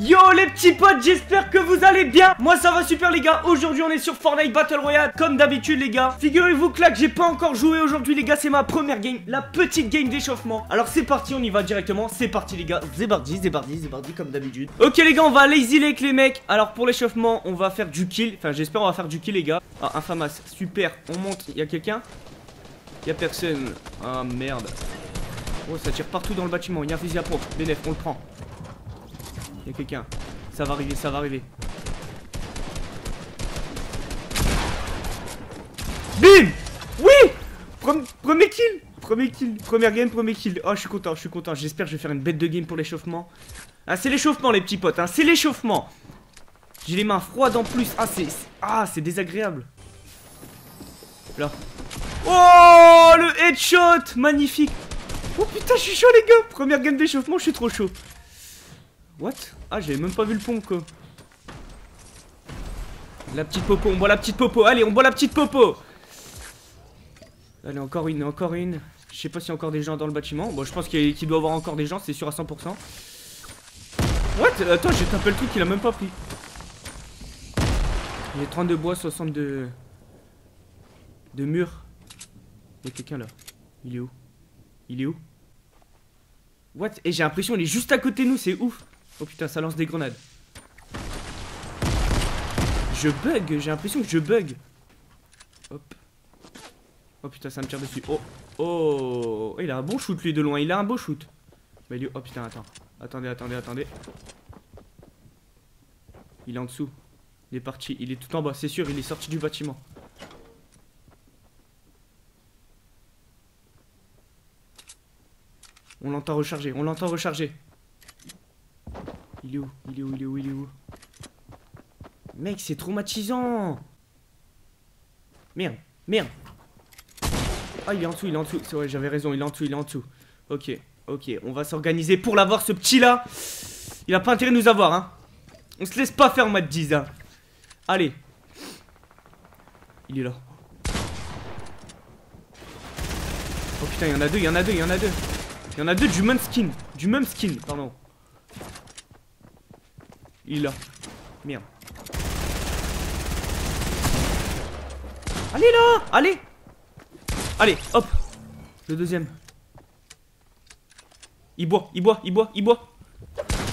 Yo les petits potes, j'espère que vous allez bien. Moi ça va super les gars, aujourd'hui on est sur Fortnite Battle Royale Comme d'habitude les gars. Figurez-vous que là que j'ai pas encore joué aujourd'hui les gars. C'est ma première game, la petite game d'échauffement. Alors c'est parti, on y va directement, c'est parti les gars. Zébardi, zébardi, zébardi comme d'habitude. Ok les gars, on va lazy avec les mecs. Alors pour l'échauffement, on va faire du kill. Enfin j'espère on va faire du kill les gars. Ah infamas, super, on monte, il y a quelqu'un? Il y a personne. Ah merde. Oh ça tire partout dans le bâtiment, il y a un fusil à pompe. On le prend il y a quelqu'un. Ça va arriver, ça va arriver. Bim Oui Premier kill Premier kill, première game, premier kill. Oh, je suis content, je suis content. J'espère que je vais faire une bête de game pour l'échauffement. Ah, c'est l'échauffement, les petits potes, hein. C'est l'échauffement. J'ai les mains froides en plus. Ah, c'est... Ah, c'est désagréable. Là. Oh, le headshot Magnifique. Oh putain, je suis chaud, les gars. Première game d'échauffement, je suis trop chaud. What? Ah, j'avais même pas vu le pont, quoi. La petite popo, on boit la petite popo. Allez, on boit la petite popo. Allez, encore une, encore une. Je sais pas s'il y a encore des gens dans le bâtiment. Bon, je pense qu'il doit y avoir encore des gens, c'est sûr à 100%. What? Attends, j'ai tapé le truc, il a même pas pris. A 32 bois, 62 de murs. Il y a quelqu'un là. Il est où? Il est où? What? Et j'ai l'impression il est juste à côté de nous, c'est ouf. Oh putain, ça lance des grenades. Je bug, j'ai l'impression que je bug. Hop. Oh putain, ça me tire dessus. Oh, oh. Il a un bon shoot lui de loin, il a un beau shoot. Mais lui, oh putain, attends. Attendez, attendez, attendez. Il est en dessous. Il est parti, il est tout en bas, c'est sûr, il est sorti du bâtiment. On l'entend recharger, on l'entend recharger. Il est où? Il est où? Il est où? Il est où? Mec, c'est traumatisant Merde, merde Ah, il est en dessous, il est en dessous. C'est vrai, j'avais raison, il est en dessous, il est en dessous. Ok, ok, on va s'organiser pour l'avoir, ce petit-là. Il a pas intérêt de nous avoir, hein. On se laisse pas faire, mat 10, hein. Allez. Il est là. Oh putain, il y en a deux, il y en a deux, il y en a deux. Il y en a deux du même skin. Du même skin, pardon. Il est là. Merde. Allez là Allez Allez, hop Le deuxième. Il boit, il boit, il boit, il boit.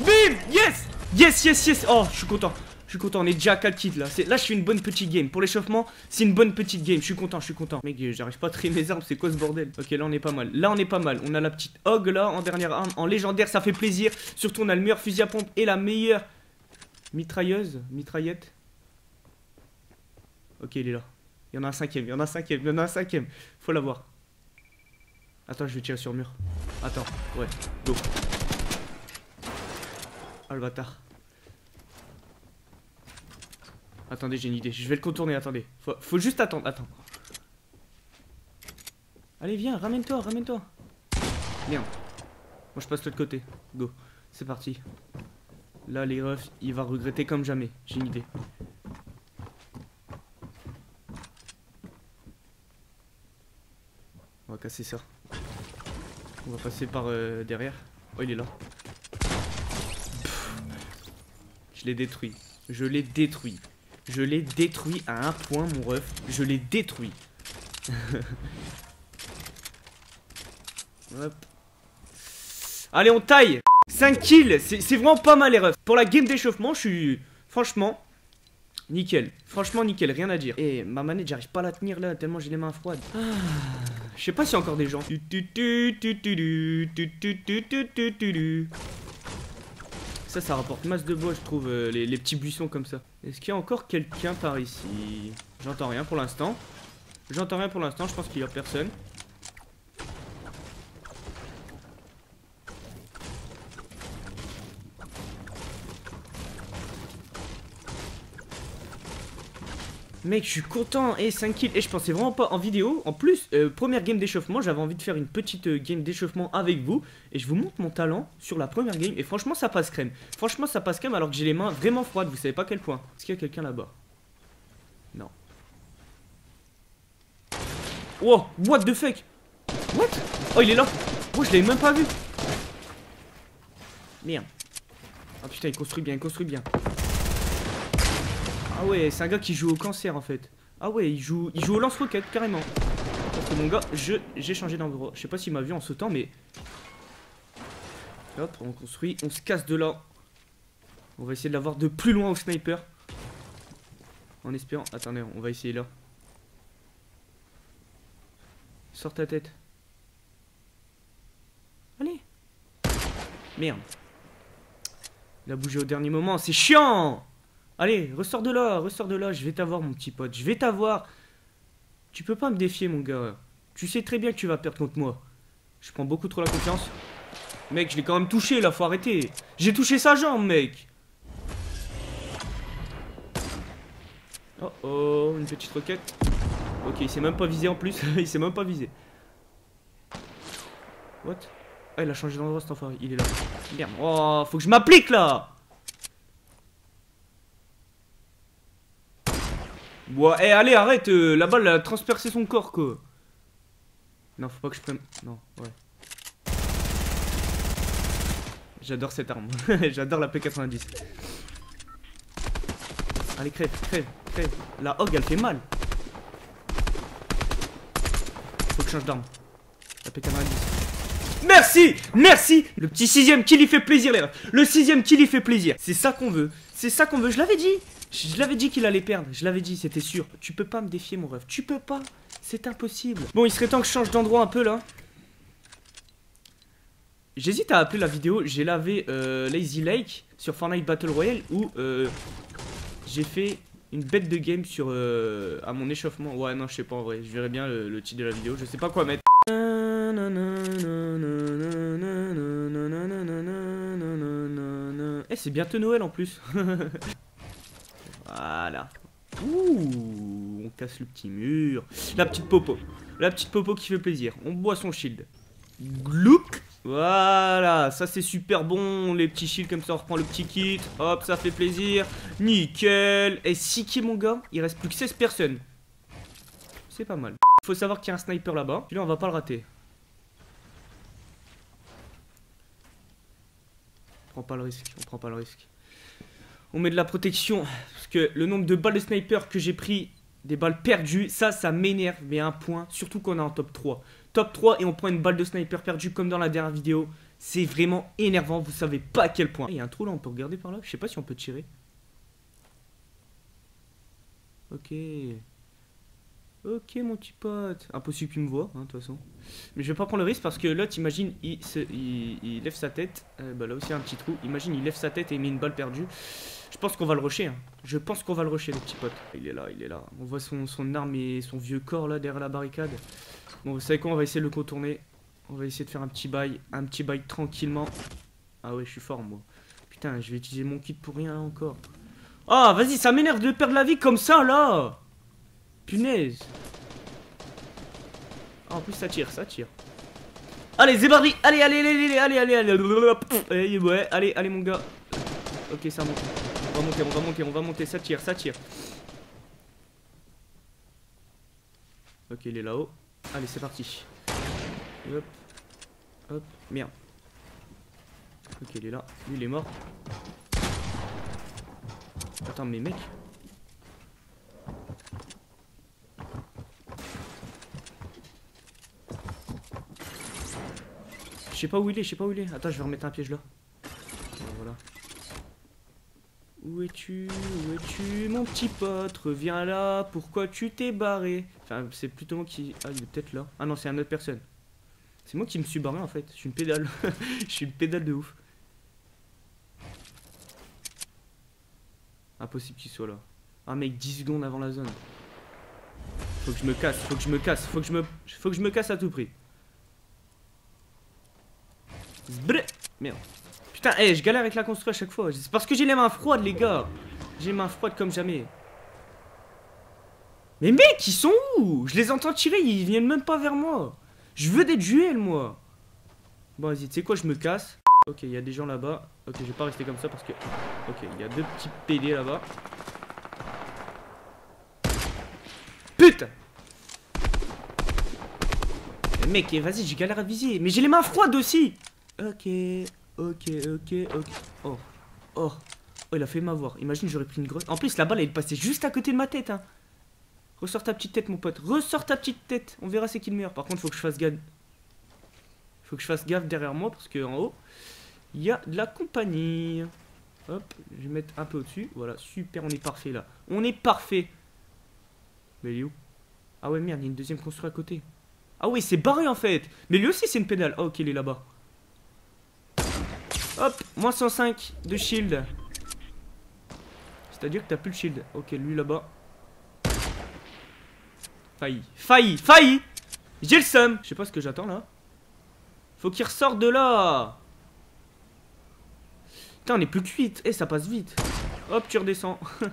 Bim Yes Yes, yes, yes Oh, je suis content. Je suis content, on est déjà à 4 kills là. Là, je suis une bonne petite game. Pour l'échauffement, c'est une bonne petite game. Je suis content, je suis content. Mec, j'arrive pas à trier mes armes, c'est quoi ce bordel? Ok, là, on est pas mal. Là, on est pas mal. On a la petite hog là en dernière arme. En légendaire, ça fait plaisir. Surtout, on a le meilleur fusil à pompe et la meilleure Mitrailleuse Mitraillette Ok, il est là. Il y en a un cinquième, il y en a un cinquième, il y en a un cinquième. Faut l'avoir. Attends, je vais tirer sur le mur. Attends, ouais, go. Ah, le bâtard. Attendez, j'ai une idée. Je vais le contourner, attendez. Faut, juste attendre, attends. Allez, viens, ramène-toi, ramène-toi. Merde. Moi, je passe de l'autre côté. Go. C'est parti. Là, les refs, il va regretter comme jamais. J'ai une idée. On va casser ça. On va passer par euh, derrière. Oh, il est là. je l'ai détruit. Je l'ai détruit. Je l'ai détruit à un point, mon ref. Je l'ai détruit. Hop. Allez, on taille 5 kills, c'est vraiment pas mal les refs. Pour la game d'échauffement, je suis... Franchement, nickel. Franchement, nickel, rien à dire. Et ma manette, j'arrive pas à la tenir là, tellement j'ai les mains froides. Ah, je sais pas s'il y a encore des gens. Ça, ça rapporte masse de bois, je trouve, euh, les, les petits buissons comme ça. Est-ce qu'il y a encore quelqu'un par ici? J'entends rien pour l'instant. J'entends rien pour l'instant, je pense qu'il y a personne. Mec, je suis content. Et 5 kills. Et je pensais vraiment pas en vidéo. En plus, euh, première game d'échauffement, j'avais envie de faire une petite euh, game d'échauffement avec vous. Et je vous montre mon talent sur la première game. Et franchement, ça passe crème. Franchement, ça passe crème alors que j'ai les mains vraiment froides. Vous savez pas quel point. Est-ce qu'il y a quelqu'un là-bas? Non. Wow, what the fuck? What? Oh, il est là Oh, je l'avais même pas vu Merde. Ah putain, il construit bien, il construit bien. Ah ouais, c'est un gars qui joue au cancer en fait. Ah ouais, il joue, il joue au lance-roquette carrément. Parce que mon gars, j'ai changé d'endroit. Je sais pas s'il m'a vu en sautant, mais. Hop, on construit, on se casse de là. On va essayer de l'avoir de plus loin au sniper. En espérant. Attendez, on va essayer là. Sors ta tête. Allez. Merde. Il a bougé au dernier moment, c'est chiant Allez, ressors de là, ressors de là, je vais t'avoir mon petit pote, je vais t'avoir. Tu peux pas me défier mon gars. Tu sais très bien que tu vas perdre contre moi. Je prends beaucoup trop la confiance. Mec, je l'ai quand même touché là, faut arrêter. J'ai touché sa jambe, mec. Oh oh, une petite roquette. Ok, il s'est même pas visé en plus. il s'est même pas visé. What? Ah, il a changé d'endroit cet enfoiré. Il est là. Merde. Oh, faut que je m'applique là Bon, eh, allez, arrête. Euh, la balle a transpercé son corps, quoi. Non, faut pas que je prenne. Non, ouais. J'adore cette arme. J'adore la P90. Allez, crève, crève, crève. La hog, elle fait mal. Faut que je change d'arme. La P90. Merci Merci Le petit sixième qui lui fait plaisir, les gars. Le sixième qui lui fait plaisir. C'est ça qu'on veut. C'est ça qu'on veut. Je l'avais dit. Je l'avais dit qu'il allait perdre. Je l'avais dit, c'était sûr. Tu peux pas me défier, mon rêve. Tu peux pas. C'est impossible. Bon, il serait temps que je change d'endroit un peu, là. J'hésite à appeler la vidéo. J'ai lavé euh, Lazy Lake sur Fortnite Battle Royale où euh, j'ai fait une bête de game sur euh, à mon échauffement. Ouais, non, je sais pas en vrai. Je verrai bien le, titre de la vidéo. Je sais pas quoi mettre. Eh, c'est bientôt Noël en plus. voilà. Ouh, on casse le petit mur. La petite popo. La petite popo qui fait plaisir. On boit son shield. Glouk voilà, ça c'est super bon, les petits shields comme ça, on reprend le petit kit, hop, ça fait plaisir, nickel, et 6 kills mon gars, il reste plus que 16 personnes, c'est pas mal. Faut savoir qu'il y a un sniper là-bas, puis là on va pas le rater. Prend pas le risque, on prend pas le risque. On met de la protection, parce que le nombre de balles de sniper que j'ai pris, des balles perdues, ça, ça m'énerve, mais un point, surtout qu'on est en top 3 top 3 et on prend une balle de sniper perdue comme dans la dernière vidéo. C'est vraiment énervant, vous savez pas à quel point. Il y a un trou là, on peut regarder par là. Je sais pas si on peut tirer. Ok. Ok mon petit pote. Impossible qu'il me voit, hein, de toute façon. Mais je vais pas prendre le risque parce que là, t'imagines, il, il, lève sa tête. Euh, bah là aussi, un petit trou. Imagine, il lève sa tête et il met une balle perdue. Je pense qu'on va le rusher. Hein. Je pense qu'on va le rusher, le petit pote. Il est là, il est là. On voit son, son arme et son vieux corps là derrière la barricade. Bon, vous savez quoi, on va essayer de le contourner. On va essayer de faire un petit bail, un petit bail tranquillement. Ah ouais, je suis fort, moi. Putain, je vais utiliser mon kit pour rien encore. Ah, vas-y, ça m'énerve de perdre la vie comme ça, là Punaise ah, En plus, ça tire, ça tire. Allez, Zébardi Allez, allez, allez, allez, allez, allez, allez, ouais, allez, allez, mon gars. Ok, ça monte. On va monter, on va monter, on va monter, ça tire, ça tire. Ok, il est là-haut. Allez, c'est parti. Hop. Hop. Merde. Ok, il est là. Lui, il est mort. Attends, mais mec. Sais pas où il est, je sais pas où il est. Attends, je vais remettre un piège là. Voilà. Où es-tu Où es-tu Mon petit pote, reviens là. Pourquoi tu t'es barré? Enfin, c'est plutôt moi qui... Ah, il est peut-être là. Ah non, c'est une autre personne. C'est moi qui me suis barré en fait. Je suis une pédale. Je suis une pédale de ouf. Impossible qu'il soit là. Ah mec, 10 secondes avant la zone. Faut que je me casse, faut que je me casse, faut que je me, faut que je me casse à tout prix. Merde. Putain, hey, je galère avec la construction à chaque fois. C'est parce que j'ai les mains froides, les gars. J'ai les mains froides comme jamais. Mais mec, ils sont où? Je les entends tirer, ils viennent même pas vers moi. Je veux des duels, moi. Bon, vas-y, tu sais quoi, je me casse. Ok, il y a des gens là-bas. Ok, je vais pas rester comme ça parce que... Ok, il y a deux petits PD là-bas. Putain Mec, vas-y, j'ai galère à viser. Mais j'ai les mains froides aussi Ok, Ok, ok, ok. Oh. Oh. Oh, il a fait m'avoir. Imagine, j'aurais pris une grosse. En plus, la balle, elle est passée juste à côté de ma tête. Hein. Ressors ta petite tête, mon pote. Ressors ta petite tête. On verra c'est qui le meilleur. Par contre, faut que je fasse gaffe. Faut que je fasse gaffe derrière moi parce que en haut, il y a de la compagnie. Hop, je vais mettre un peu au-dessus. Voilà, super, on est parfait là. On est parfait. Mais il est où? Ah ouais, merde, il y a une deuxième construit à côté. Ah oui, c'est barré en fait. Mais lui aussi, c'est une pédale. Ah ok, il est là-bas. Moins 105 de shield. C'est-à-dire que t'as plus le shield. Ok, lui là-bas. Failli. Failli. Failli J'ai le seum. Je sais pas ce que j'attends là. Faut qu'il ressorte de là. Putain, on est plus cuite. Eh, ça passe vite. Hop, tu redescends.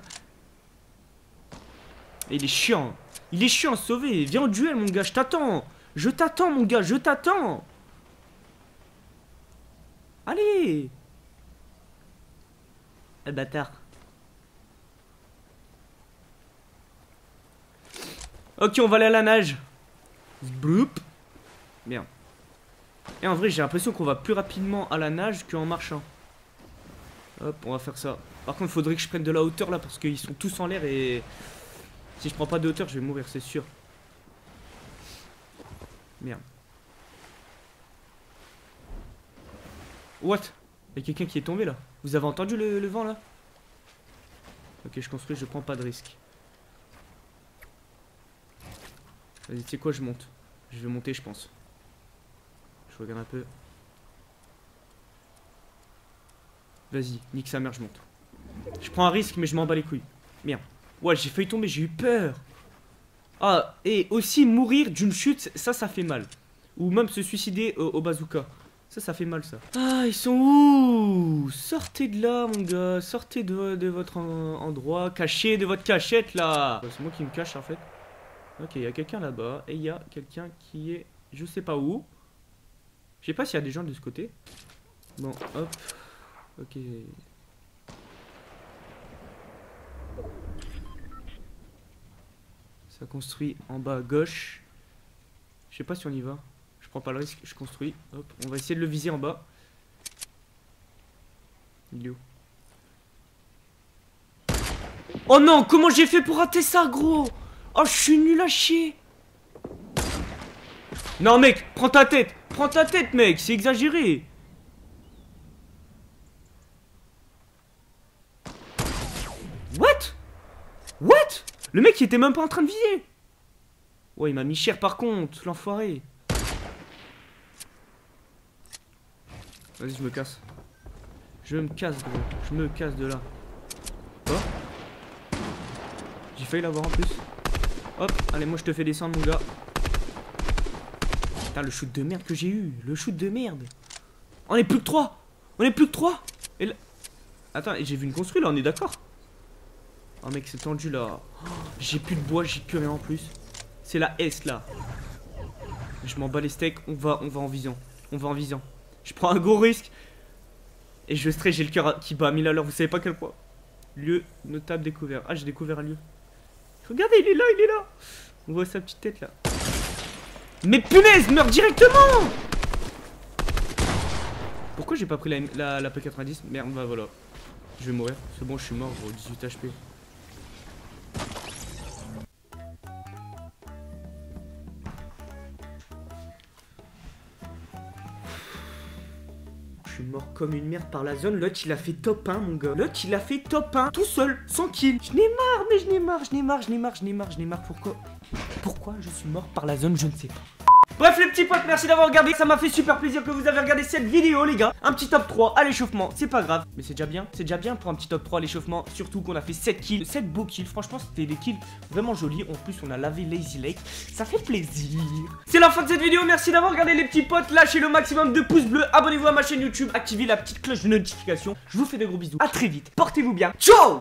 il est chiant. Il est chiant à sauver. Viens au duel, mon gars. Je t'attends. Je t'attends, mon gars. Je t'attends. Allez. Eh, bâtard. Ok, on va aller à la nage. Bloop. Bien. Et en vrai, j'ai l'impression qu'on va plus rapidement à la nage qu'en marchant. Hop, on va faire ça. Par contre, faudrait que je prenne de la hauteur là parce qu'ils sont tous en l'air et si je prends pas de hauteur, je vais mourir, c'est sûr. Merde. What? Il y a quelqu'un qui est tombé là? Vous avez entendu le vent là? Ok, je construis, je prends pas de risque. Vas-y, tu sais quoi, je monte. Je vais monter, je pense. Je regarde un peu. Vas-y, nique sa mère, je monte. Je prends un risque, mais je m'en bats les couilles. Merde. Ouais, j'ai failli tomber, j'ai eu peur. Ah, et aussi mourir d'une chute, ça, ça fait mal. Ou même se suicider au, bazooka. Ça, ça fait mal, ça. Ah, ils sont où? Sortez de là, mon gars. Sortez de, de votre endroit. Cachez de votre cachette, là. C'est moi qui me cache, en fait. Ok, il y a quelqu'un là-bas. Et il y a quelqu'un qui est... Je sais pas où. Je sais pas s'il y a des gens de ce côté. Bon, hop. Ok. Ça construit en bas à gauche. Je sais pas si on y va. Je prends pas le risque, je construis. Hop, on va essayer de le viser en bas. Il est où? Oh non, comment j'ai fait pour rater ça, gros? Oh, je suis nul à chier. Non, mec, prends ta tête Prends ta tête, mec, c'est exagéré. What? What? Le mec, il était même pas en train de viser. Ouais, il m'a mis cher par contre, l'enfoiré Vas-y, je me casse. Je me casse, gros. Je me casse de là. Oh J'ai failli l'avoir en plus. Hop, allez, moi je te fais descendre, mon gars. Putain, le shoot de merde que j'ai eu. Le shoot de merde. On est plus que 3. On est plus que 3. Et. Attends, j'ai vu une construite là, on est d'accord? Oh mec, c'est tendu là. Oh, j'ai plus de bois, j'ai plus rien en plus. C'est la S là. Je m'en bats les steaks, on va, on va en vision. On va en vision. Je prends un gros risque. Et je stresse, j'ai le cœur qui bat à 1000 à l'heure, vous savez pas quel point. Lieu notable découvert. Ah, j'ai découvert un lieu. Regardez, il est là, il est là. On voit sa petite tête là. Mais punaise, meurt directement Pourquoi j'ai pas pris la, la, P90 Merde, bah voilà. Je vais mourir. C'est bon, je suis mort, gros. 18 HP. Mort comme une merde par la zone. L'autre, il a fait top 1, mon gars. L'autre, il a fait top 1, tout seul, sans kill. Je n'ai marre, mais je n'ai marre, je n'ai marre, je n'ai marre, je n'ai marre, je n'ai marre. Pourquoi? Pourquoi je suis mort par la zone Je ne sais pas. Bref les petits potes, merci d'avoir regardé, ça m'a fait super plaisir que vous avez regardé cette vidéo les gars. Un petit top 3 à l'échauffement, c'est pas grave. Mais c'est déjà bien, c'est déjà bien pour un petit top 3 à l'échauffement. Surtout qu'on a fait 7 kills, 7 beaux kills. Franchement c'était des kills vraiment jolis. En plus on a lavé Lazy Lake, ça fait plaisir. C'est la fin de cette vidéo, merci d'avoir regardé les petits potes. Lâchez le maximum de pouces bleus, abonnez-vous à ma chaîne YouTube. Activez la petite cloche de notification. Je vous fais des gros bisous, à très vite, portez-vous bien, ciao